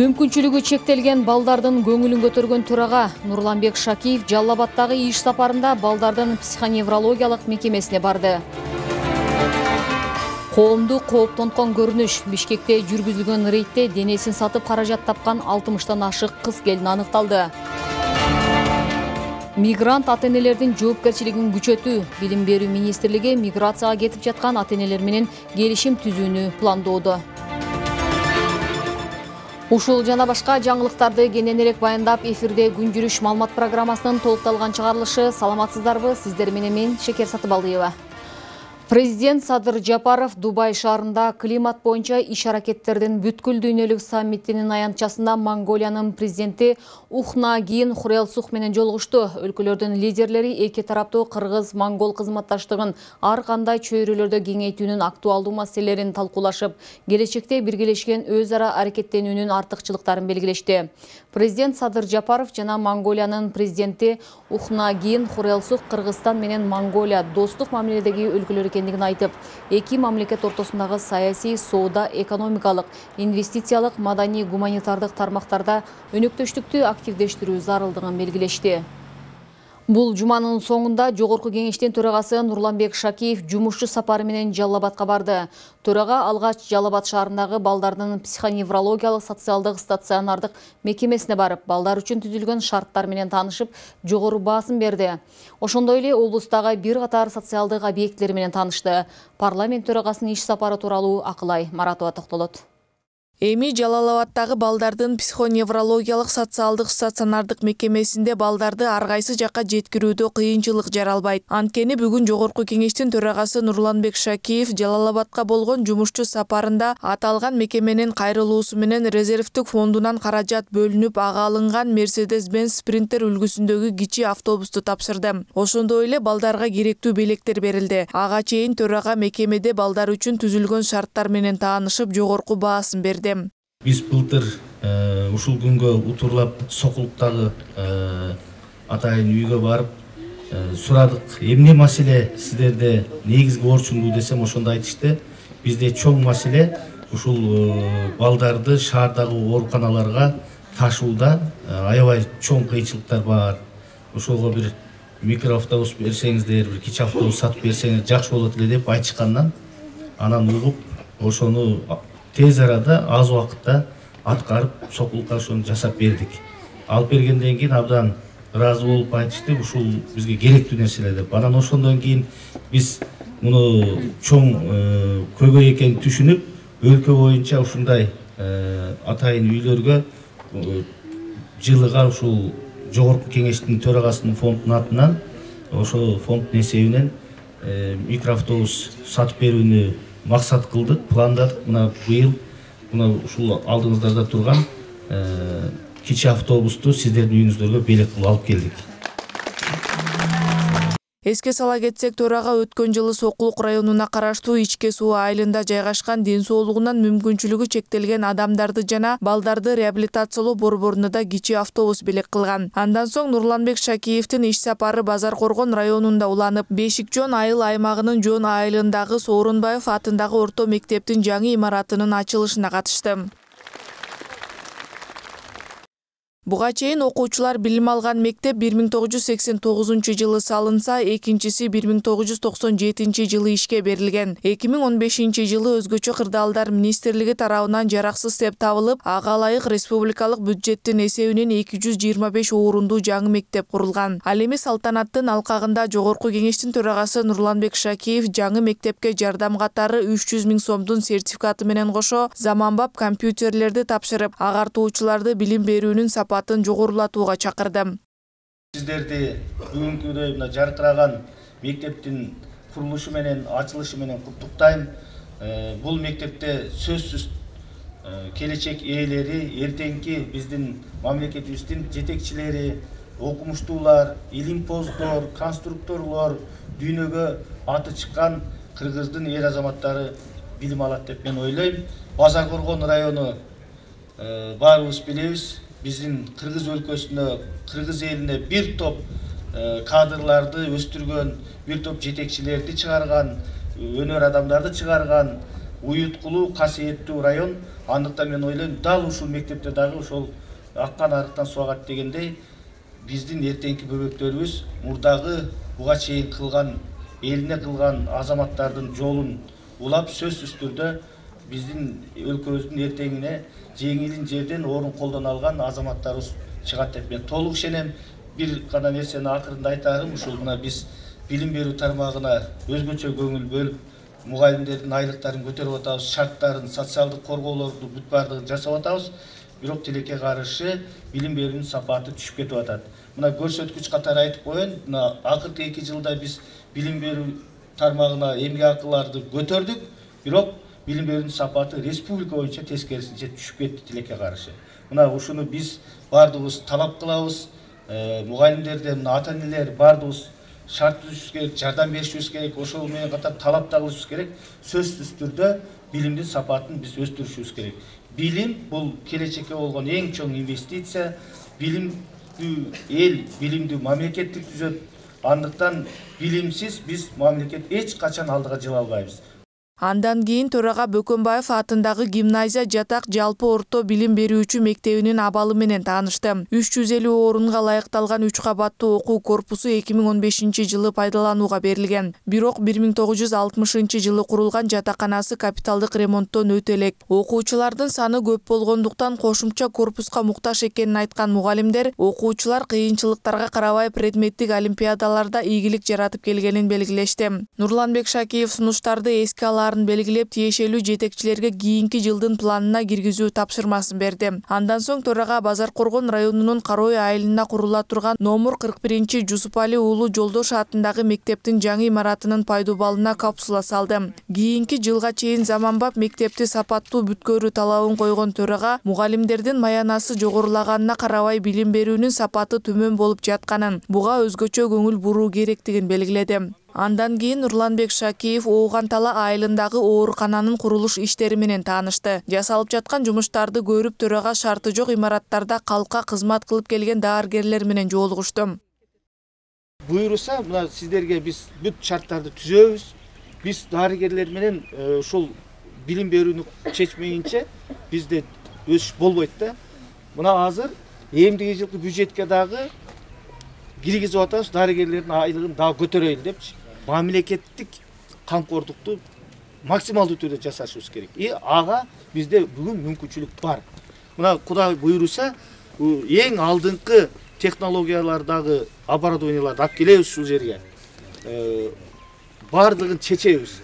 мүмкүнчүлүгү чектелген балдардын көңүлүн көтөргөн төрага нурланбек шакиев жалал абаддагы иш сапарында балдардын психоневрологиялык мекемесине барды. Коомду кооптонткон көрүнүш бишкекте жүргүзүлгөн рейдте денесин сатып каражат тапкан алтымыштан ашык кыз келин аныкталды мигрант ата энелердин жоопкерчилигин күчөтүү билим берүү министрлиги миграцияга кетип жаткан ата энелер менен келишим түзүүнү пландоодо ушул жана башка жаңылыктарды кененирээк баяндап эфирде күн жүрүш маалымат программасынын толукталган чыгарылышы саламатсыздарбы? Сиздер менен мен шекер сатыбалдиева президент садыр жапаров дубай шаарында климат боюнча иш аракеттердин бүткүл дүйнөлүк саммитинин аянтчасында монголиянын президенти ухнаагин хурелсух менен жолугушту өлкөлөрдүн лидерлери эки тараптуу кыргыз монгол кызматташтыгын ар кандай чөйрөлөрдө кеңейтүүнүн актуалдуу маселелерин талкуулашып келечекте өз ара аракеттенүүнүн артыкчылыктарын белгилешти президент садыр жапаров жана монголиянын президенти ухнаагин хурелсух кыргызстан менен монголия достук мамиледеги өлкөлөр экендигин айтып эки мамлекет ортосундагы саясий соода экономикалык инвестициялык маданий гуманитардык тармактарда өнөктөштүктү активдештирүү зарылдыгын белгилешти бул жуманын соңунда жогорку кеңештин төрагасы нурланбек шакиев жумушчу сапары менен жалал абадка барды. Төрага алгач жалал абад шаарындагы балдардын психоневрологиялык социалдык стационардык мекемесине барып балдар үчүн түзүлгөн шарттар менен таанышып жогору баасын берди ошондой эле облустагы бир катар социалдык объектилер менен таанышты парламент төрагасынын иш сапары тууралуу акылай маратова эми жалал абаддагы балдардын психоневрологиялык социалдык стационардык мекемесинде балдарды ар кайсы жакка жеткирүүдө кыйынчылык жаралбайт. Анткени бүгүн жогорку кеңештин төрагасы нурланбек шакиев жалал абадка болгон жумушчу сапарында аталган мекеменин кайрылуусу менен резервдик фондунан каражат бөлүнүп ага алынган мерседес бенз спринтер үлгүсүндөгү кичи автобусту тапшырды. Ошондой эле балдарга керектүү белектер берилди. Ага чейин төрага мекемеде балдар үчүн түзүлгөн шарттар менен таанышып жогорку баасын берди. Биз былтыр э, ушул күнгө утурлап сокулуктагы э, атайын үйгө барып э, сурадык эмне маселе сиздерде негизги борчуңдуу десем ошондо айтышты. Бизде чоң маселе ушул балдарды шаардагы ооруканаларга ташууда аябай чоң кыйынчылыктар бар. Ошого бир микроавтобус берсеңиздер бир кичи автобус сатып берсеңиз жакшы болот эле деп айтышкандан анан угуп ошону тез арада аз убакытта аткарып сокулукка ошону жасап бердик алып бергенден кийин абдан ыраазы болуп айтышты ушул бизге керектүү нерселер деп. Анан ошондон кийин биз муну чоң э, көйгөй экенин түшүнүп өлкө боюнча ушундай э, атайын үйлөргө э, жылыга ушул жогорку кеңештин төрагасынын фондунун атынан ошол фонддун эсебинен микроавтобус сатып берүүнү максат кылдык пландадык мына быйыл мына ушул алдыңыздарда турган кичи автобусту сиздердин үйүңүздөргө белек кылып алып келдик эске сала кетсек төрага өткөн жылы сокулук районуна караштуу ичке суу айылында жайгашкан ден соолугунан мүмкүнчүлүгү чектелген адамдарды жана балдарды реабилитациялоо борборуна да кичи автобус белек кылган. Андан соң нурланбек шакиевдин иш сапары базар коргон районунда уланып бешик жон айыл аймагынын жон айылындагы сооронбаев атындагы орто мектептин жаңы имаратынын ачылышына катышты буга чейин окуучулар билим алган мектеп бир миң тогуз жүз сексен тогузунчу жылы салынса экинчиси бир миң тогуз жүз токсон жетинчи жылы ишке берилген эки миң он бешинчи жылы өзгөчө кырдаалдар министрлиги тарабынан жараксыз деп табылып ага ылайык республикалык бюджеттин эсебинен эки жүз жыйырма беш орундуу жаңы мектеп курулган ал эми салтанаттын алкагында жогорку кеңештин төрагасы нурланбек шакиев жаңы мектепке жардам катары үч жүз миң сомдун сертификаты менен кошо заманбап компьютерлерди тапшырып агартуучуларды билим берүүнүн сапасы жогорулатууга чакырды сиздерди бүгүнкүдөй мына жаркыраган мектептин курулушу менен ачылышы менен куттуктайм э, бул мектепте сөзсүз э, келечек ээлери эртеңки биздин мамлекетибиздин жетекчилери окумуштуулар илимпоздор конструкторлор дүйнөгө аты чыккан кыргыздын эр азаматтары билим алат деп мен ойлойм базар коргон району э, баарыбыз билебиз биздин кыргыз өлкөсүнө кыргыз элине бир топ кадрларды өстүргөн бир топ жетекчилерди чыгарган өнөр адамдарды чыгарган уюткулуу касиеттүү район андыктан мен ойлойм дал ушул мектепте дагы ошол аккан арыктан суу агат дегендей биздин эртеңки бөбөктөрүбүз мурдагы буга чейин кылган элине кылган азаматтардын жолун улап сөзсүз түрдө биздин өлкөбүздүн эртеңине жеңилин жерден орун колдоно алган азаматтарыбыз чыгат деп мен толук ишенем бир гана нерсени акырында айтарым ушул мына биз билим берүү тармагына өзгөчө көңүл бөлүп мугалимдердин айлыктарын көтөрүп атабыз шарттарын социалдык корgoолорду бүт баардыгын жасап атабыз. Бирок тилекке каршы билим берүүнүн сапаты түшүп кетип атат. Мына көрсөткүч катары айтып коеюн мына акыркы эки жылда биз билим берүү тармагына эмгек акыларды көтөрдүк бирок билим берүүнүн сапаты республика боюнча тескерисинче түшүп кетти тилекке каршы мына ушуну биз баардыгыбыз талап кылабыз мугалимдерден ата энелер баардыгыбыз шарт түзүшүбүз керек жардам беришибиз керек ошол менен катар талап да кылышыбыз керек. Сөзсүз түрдө билимдин сапатын биз өстүрүшүбүз керек. Билим бул келечекке болгон эң чоң инвестиция. Билимдүү эл билимдүү мамлекетти түзөт андыктан билимсиз биз мамлекет эч качан алдыга жыла албайбыз Андан кийин Төрага Бөкөнбаев атындагы гимназия жатак жалпы орто билим берүүчү мектебинин абалы менен таанышты. 350 орунга ылайыкталган 3 кабаттуу окуу корпусу 2015 жылы пайдаланууга берилген. Бирок 1960 жылы курулган жатаканасы капиталдык ремонттон өтө элек. Окуучулардын саны көп болгондуктан кошумча корпуска муктаж экенин айткан мугалимдер окуучулар кыйынчылыктарга карабай предметтик олимпиадаларда ийгилик жаратып келгенин белгилешти. Нурланбек Шакиев сунуштарды эске ала белгилеп тиешелүү жетекчилерге кийинки жылдын планына киргизүү тапшырмасын берди андан соң төрага базар коргон районунун карой айылына курула турган номер кырк биринчи жусуп али уулу жолдош атындагы мектептин жаңы имаратынын пайдубалына капсула салды. Кийинки жылга чейин заманбап мектепти сапаттуу бүткөрүү талабын койгон төрага мугалимдердин маянасы жогорулаганына карабай билим берүүнүн сапаты төмөн болуп жатканын буга өзгөчө көңүл буруу керектигин белгиледи андан кийин нурланбек шакиев оогантала айылындагы оорукананын курулуш иштери менен таанышты жасалып жаткан жумуштарды көрүп төрага шарты жок имараттарда калкка кызмат кылып келген дааргерлер менен жолугушту буюрса мына сиздерге бүт шарттарды биз дарыгерлер менен э, ушул билим берүүнү чечмейинче бизде өсүш болбойт да. Мына азыр эмдиги жылкы бюджетке дагы киргизип атабыз дарыгерлердин айлыгын дагы көтөрөйлү депчи мамлекеттик камкордукту максималдуу түрдө жасашыбыз керек. И ага бизде бүгүн мүмкүнчүлүк бар. Мына кудай буйруса эң алдыңкы технологиялардагы оборудованияларды алып келебиз ушул жерге. Баардыгын чечебиз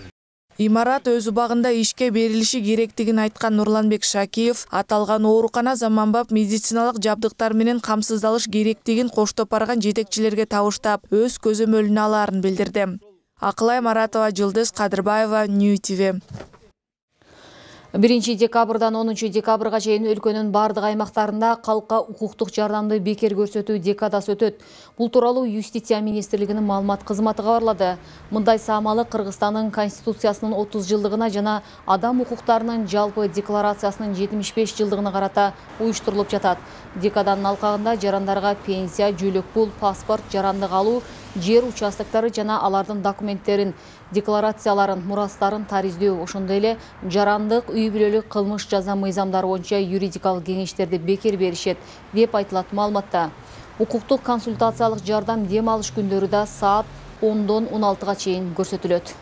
имарат өз убагында ишке берилиши керектигин айткан нурланбек шакиев аталган оорукана заманбап медициналык жабдыктар менен камсыздалыш керектигин коштоп барган жетекчилерге табыштап өз көзөмөлүнө алаарын билдирди акылай маратова жылдыз кадырбаева нью тв биринчи декабрдан онунчу декабрга чейин өлкөнүн баардык аймактарында калкка укуктук жардамды бекер көрсөтүү декадасы өтөт бул тууралуу юстиция министрлигинин маалымат кызматы кабарлады мындай саамалы кыргызстандын конституциясынын отуз жылдыгына жана адам укуктарынын жалпы декларациясынын жетимиш беш жылдыгына карата уюштурулуп жатат декаданын алкагында жарандарга пенсия жөлөк пул паспорт жарандык алуу жер участоктору жана алардын документтерин декларацияларын мурастарын тариздөө ошондой эле жарандык үй бүлөлүк кылмыш жаза мыйзамдары боюнча юридикалык кеңештерди бекер беришет деп айтылат маалыматта. Укуктук консультациялык жардам дем алыш күндөрү да саат ондон он алтыга чейин көрсөтүлөт.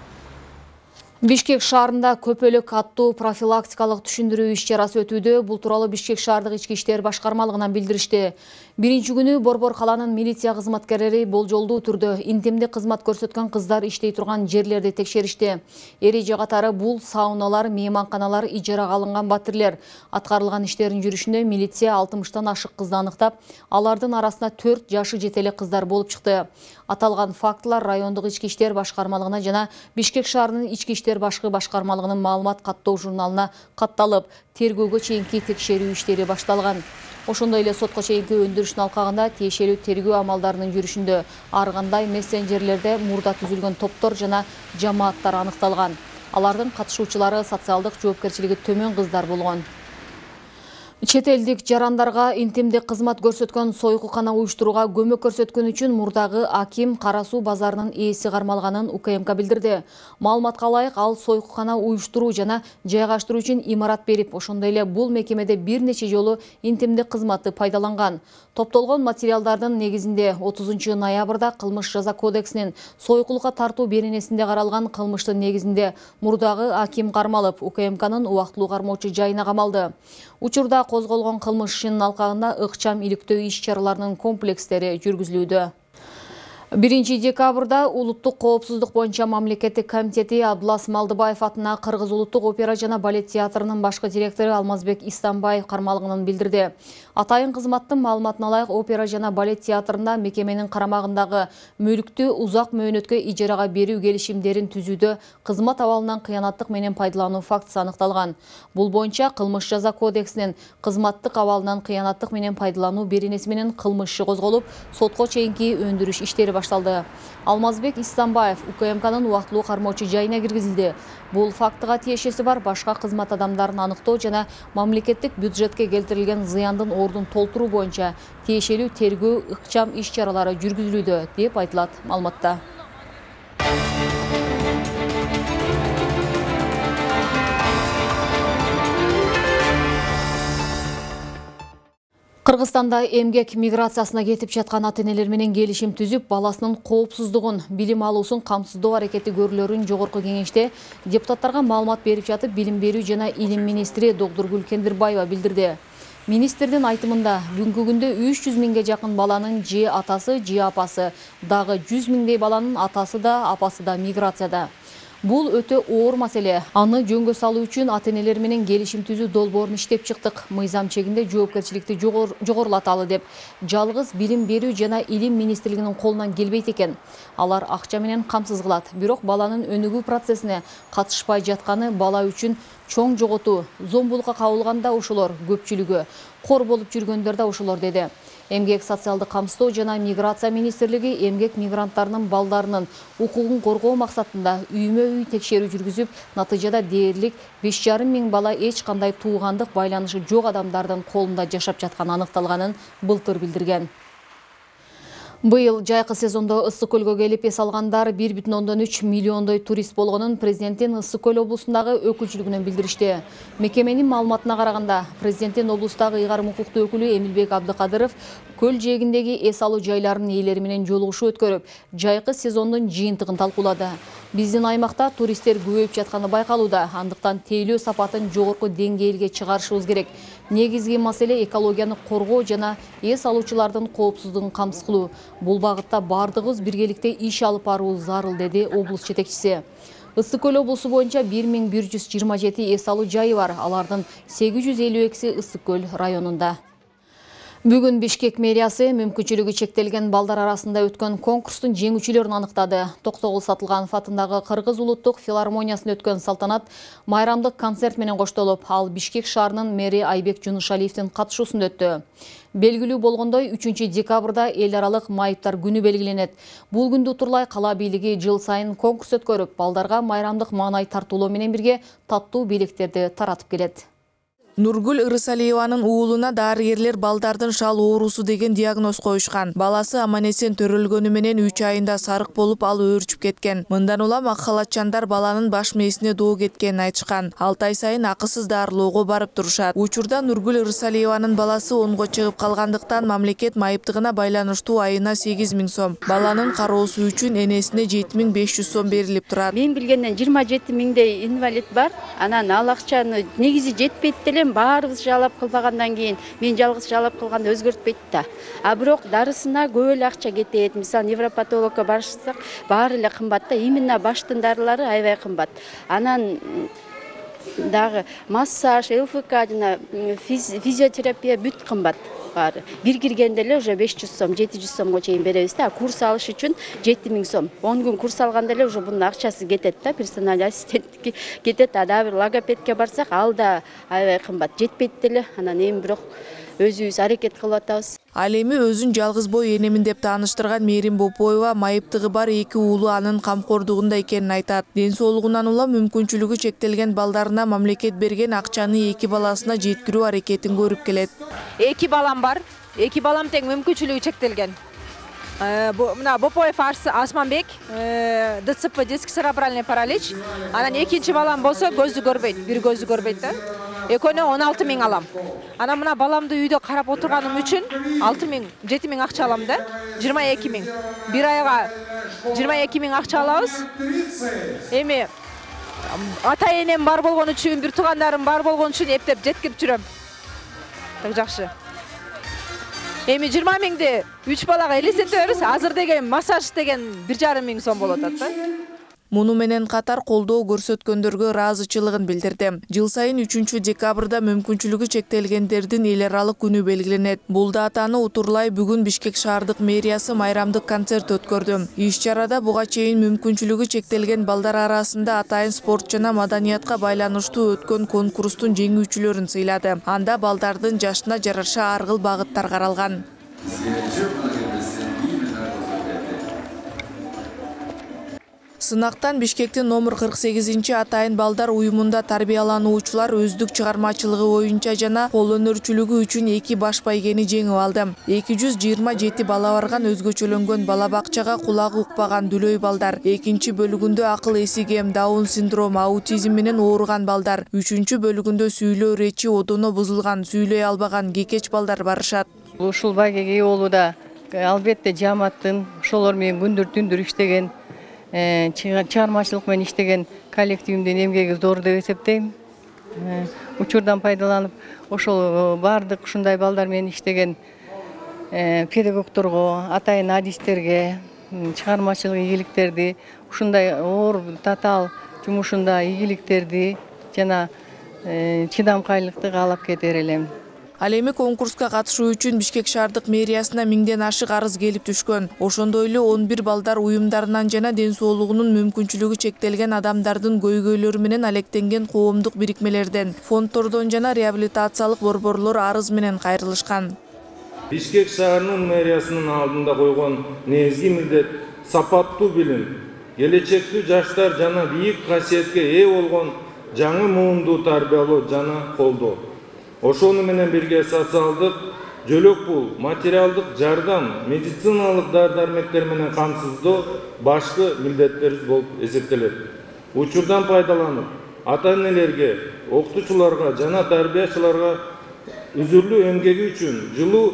Бишкек шаарында көпөлөк аттуу профилактикалык түшүндүрүү иш чарасы өтүүдө бул тууралуу бишкек шаардык ички иштер башкармалыгынан билдиришти биринчи күнү борбор калаанын милиция кызматкерлери болжолдуу түрдө интимдик кызмат көрсөткөн кыздар иштей турган жерлерди текшеришти эреже катары бул сауналар мейманканалар ижарага алынган батирлер аткарылган иштердин жүрүшүндө милиция алтымыштан ашык кызды аныктап алардын арасында төрт жашы жете элек кыздар болуп чыкты аталган фактылар райондук ички иштер башкармалыгына жана бишкек шаарынын ички иштер башкы башкармалыгынын маалымат каттоо журналына катталып тергөөгө чейинки текшерүү иштери башталган. Ошондой эле сотко чейинки өндүрүштүн алкагында тиешелүү тергөө амалдарынын жүрүшүндө ар кандай мессенджерлерде мурда түзүлгөн топтор жана жамааттар аныкталган. Алардын катышуучулары социалдык жоопкерчилиги төмөн кыздар болгон. Чет элдик жарандарга интимдик кызмат көрсөткөн сойкукана уюштурууга көмөк көрсөткөн үчүн мурдагы аким кара суу базарынын ээси кармалганын укмк билдирди. Маалыматка ылайык ал сойкукана уюштуруу жана жайгаштыруу үчүн имарат берип ошондой эле бул мекемеде бир нече жолу интимдик кызматты пайдаланган. Топтолгон материалдардын негизинде отузунчу ноябрда кылмыш жаза кодексинин сойкулукка тартуу беренесинде каралган кылмыштын негизинде мурдагы аким кармалып укмкнын убактылуу кармоочу жайына камалды. Учурда козголгон кылмыш ишинин алкагында ыкчам иликтөө иш чараларынын жүргүзүлүүдө биринчи декабрда улуттук коопсуздук боюнча мамлекеттик комитети абдулас малдыбаев атына кыргыз улуттук опера жана балет театрынын башкы директору алмазбек истамбаев кармалганын билдирди атайын кызматтын маалыматына ылайык опера жана балет театрында мекеменин карамагындагы мүлктү узак мөөнөткө ижарага берүү келишимдерин түзүүдө кызмат абалынан кыянаттык менен пайдалануу фактысы аныкталган бул боюнча кылмыш жаза кодексинин кызматтык абалынан кыянаттык менен пайдалануу беренеси менен кылмыш иши козголуп сотко чейинки өндүрүш иштери башталды алмазбек истамбаев укмкнын убактылуу кармоочу жайына киргизилди бул фактыга тиешеси бар. Башка кызмат адамдарын аныктоо жана мамлекеттик бюджетке келтирилген зыяндын ордун толтуруу боюнча тиешелүү тергөө ыкчам иш жүргүзүлүүдө деп айтылат маалыматта кыргызстанда эмгек миграциясына кетип жаткан ата энелер менен келишим түзүп баласынын коопсуздугун билим алуусун камсыздоо аракети көрүлөрүн жогорку кеңеште депутаттарга маалымат берип жатып билим берүү жана илим министри доктургүл кендирбаева билдирди министрдин айтымында бүгүнкү күндө үч жүз миңге жакын баланын же атасы же апасы дагы жүз миңдей баланын атасы да апасы да миграцияда. Бул өтө оор маселе. Аны жөнгө салуу үчүн ата энелер менен келишим түзүү долбоорун иштеп чыктык. Мыйзам чегинде жоопкерчиликти жогорулаталы деп. Жалгыз билим берүү жана илим министрлигинин колунан келбейт экен. Алар акча менен камсыз кылат. Бирок баланын өнүгүү процессине катышпай жатканы бала үчүн чоң жоготуу. Зомбулукка кабылган да ошолор көпчүлүгү. Кор болуп жүргөндөр да ошолор деди. Эмгек социалдык камсыздоо жана миграция министрлиги эмгек мигранттарынын балдарынын укугун коргоо максатында үймө үй текшерүү жүргүзүп натыйжада дээрлик беш жарым миң бала эч кандай туугандык байланышы жок адамдардын колунда жашап жатканы аныкталганын былтыр билдирген быйыл жайкы сезондо ысык көлгө келип эс алгандар бир бүтүн ондон үч миллиондой турист болгонун президенттин ысык көл облусундагы өкүлчүлүгүнөн билдиришти мекеменин маалыматына караганда президенттин облустагы ыйгарым укуктуу өкүлү эмилбек абдыкадыров көл жээгиндеги эс алуу жайларынын ээлери менен жолугушуу өткөрүп жайкы сезондун жыйынтыгын талкуулады биздин аймакта туристтер көбөйүп жатканы байкалууда андыктан тейлөө сапатын жогорку деңгээлге чыгарышыбыз керек. Негизги маселе экологияны коргоо жана эс алуучулардын коопсуздугун камсыз кылуу бул багытта баардыгыбыз биргеликте иш алып баруубуз зарыл деди облус жетекчиси ысык көл облусу боюнча бир миң бир жүз жыйырма жети эс алуу жайы бар. Алардын сегиз жүз элүү экиси ысык көл районунда бүгүн бишкек мэриясы мүмкүнчүлүгү чектелген балдар арасында өткөн конкурстун жеңүүчүлөрүн аныктады токтогул сатылганов атындагы кыргыз улуттук филармониясында өткөн салтанат майрамдык концерт менен коштолуп ал бишкек шаарынын мэри айбек жунушалиевдин катышуусунда өттү белгилүү болгондой үчүнчү декабрда эл аралык майыптар күнү белгиленет бул күндү утурлай кала бийлиги жыл сайын конкурс өткөрүп балдарга майрамдык маанай тартуулоо менен бирге таттуу белектерди таратып келет нургүл ырысалиеванын уулуна дарыгерлер балдардын шал оорусу деген диагноз коюшкан. Баласы аман эсен төрөлгөнү менен үч айында сарык болуп ал өөрчүп кеткен. Мындан улам ак халатчандар баланын баш мээсине доо кеткенин айтышкан. Алты ай сайын акысыз дарылоого барып турушат. Учурда нургүл ырысалиеванын баласы онго чыгып калгандыктан мамлекет майыптыгына байланыштуу айына сегиз миң сом. Баланын кароосу үчүн энесине жети миң беш жүз сом берилип турат. Мен билгенден жыйырма жети миңдей инвалид бар. Анан ал акчаны негизи жетпейт деле баарыбыз жалап кылбагандан кийин мен жалгыз жалап кылганда өзгөртпөйт да а бирок дарысына көп эле акча кетет мисалы невропатологко барышсак баары эле кымбат да именно баштын дарылары аябай кымбат анан дагы массаж лфк жана физиотерапия бүт кымбат баары бир киргенде эле уже беш жүз сом жети жүз сомго чейин беребиз да курс алыш үчүн жети миң сом он күн курс алганда эле уже бунун акчасы кетет да персональный ассистенттики кетет а дагы бир логопедке барсак ал да аябай кымбат жетпейт деле анан эми бирок өзүбүз аракет кылып атабыз. Ал эми өзүн жалгыз бой энемин деп тааныштырган мээрим бопоева майыптыгы бар эки уулу анын камкордугунда экенин айтат. Ден соолугунан улам мүмкүнчүлүгү чектелген балдарына мамлекет берген акчаны эки баласына жеткирүү аракетин көрүп келет. Эки балам бар эки балам тең мүмкүнчүлүгү чектелген мына бопоев Арс- асманбек э, дцп детский церебральный паралич анан экинчи балам болсо көзү көрбөйт бир көзү көрбөйт да экөөнө он алты миң алам. Анан мына баламды үйдө карап отурганым үчүн алты миң жети миң акча алам да жыйырма эки миң. Бир айга жыйырма эки миң акча алабыз. Эми ата энем бар болгон үчүн бир туугандарым бар болгон үчүн эптеп жеткирип жүрөм. Так жакшы. Эми жыйырма миңди үч балага элестете беребиз азыр деген массаж деген бир жарым миң сом болуп атат да. Муну менен катар колдоо көрсөткөндөргө ыраазычылыгын билдирди. Жыл сайын үчүнчү декабрда мүмкүнчүлүгү чектелгендердин эл аралык күнү белгиленет. Бул датаны утурлай бүгүн бишкек шаардык мэриясы майрамдык концерт өткөрдү. Иш чарада буга чейин мүмкүнчүлүгү чектелген балдар арасында атайын спорт жана маданиятка байланыштуу өткөн конкурстун жеңүүчүлөрүн сыйлады. Анда балдардын жашына жараша ар кыл багыттар каралган сынактан бишкектин номер кырк сегизинчи атайын балдар уюмунда тарбиялануучулар өздүк чыгармачылыгы боюнча жана кол өнөрчүлүгү үчүн эки баш байгени жеңип алды. Эки жүз жыйырма жети бала барган өзгөчөлөнгөн бала бакчага кулагы укпаган дүлөй балдар экинчи бөлүгүндө акыл эси кем даун синдрому аутизм менен ооруган балдар үчүнчү бөлүгүндө сүйлөө речи одоно бузулган сүйлөй албаган кекеч балдар барышат. Ушул байгеге ээ болууда албетте жамааттын ошолор менен күндүр түндүр иштеген чыгармачылык менен иштеген коллективимдин эмгеги зор деп эсептейм. Э, учурдан пайдаланып ошол э, баардык ушундай балдар менен иштеген э, педагогдорго атайын адистерге чыгармачылык ийгиликтерди ушундай оор татаал жумушунда ийгиликтерди жана э, чыдамкайлыкты каалап кетер элем ал эми конкурска катышуу үчүн бишкек шаардык мэриясына миңден ашык арыз келип түшкөн. Ошондой эле он бир балдар уюмдарынан жана ден соолугунун мүмкүнчүлүгү чектелген адамдардын көйгөйлөрү менен алектенген коомдук бирикмелерден фонддордон жана реабилитациялык борборлор арыз менен кайрылышкан. Бишкек шаарынын мэриясынын алдында койгон негизги милдет сапаттуу билим. Келечектүү жаштар жана бийик касиетке ээ болгон жаңы муунду тарбиялоо жана колдоо ошону менен бирге социалдык жөлөк пул материалдык жардам медициналык дары дармектер менен камсыздоо башкы милдеттерибиз болуп эсептелет. Учурдан пайдаланып ата энелерге окутуучуларга жана тарбиячыларга үзүрлүү эмгеги үчүн жылуу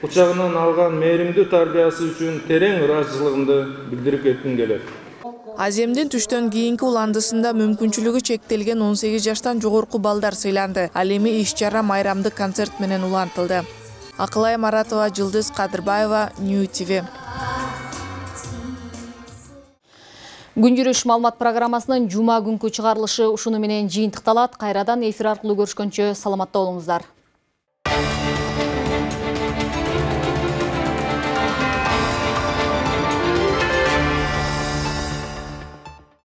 кучагынан алган мээримдүү тарбиясы үчүн терең ыраазычылыгымды билдирип кетким келет. Аземдин түштөн кийинки уландысында мүмкүнчүлүгү чектелген он сегиз жаштан жогорку балдар сыйланды. Ал эми иш чара майрамдык концерт менен улантылды. Акылай маратова жылдыз кадырбаева нью тв күн жүрүш маалымат программасынын жума күнкү чыгарылышы ушуну менен жыйынтыкталат. Кайрадан эфир аркылуу көрүшкөнчө саламатта болуңуздар.